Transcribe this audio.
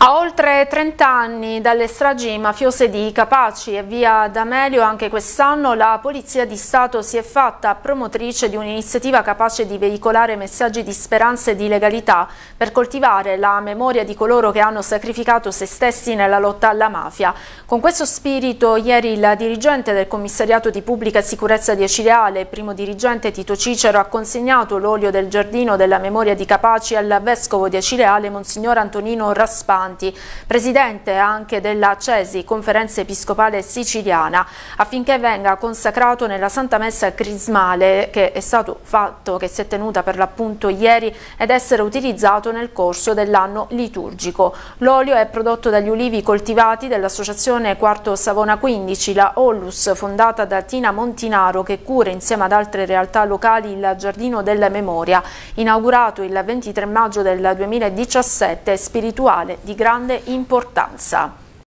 A oltre 30 anni dalle stragi mafiose di Capaci e via D'Amelio, anche quest'anno la Polizia di Stato si è fatta promotrice di un'iniziativa capace di veicolare messaggi di speranza e di legalità per coltivare la memoria di coloro che hanno sacrificato se stessi nella lotta alla mafia. Con questo spirito ieri il dirigente del Commissariato di Pubblica Sicurezza di Acireale, primo dirigente Tito Cicero, ha consegnato l'olio del giardino della memoria di Capaci al Vescovo di Acireale, Monsignor Antonino Raspani Avanti, presidente anche della CESI, Conferenza Episcopale Siciliana, affinché venga consacrato nella Santa Messa Crismale che è stato fatto, che si è tenuta per l'appunto ieri ed essere utilizzato nel corso dell'anno liturgico. L'olio è prodotto dagli ulivi coltivati dell'associazione Quarto Savona 15, la Ollus, fondata da Tina Montinaro che cura insieme ad altre realtà locali il Giardino della Memoria, inaugurato il 23 maggio del 2017, spirituale di grande importanza.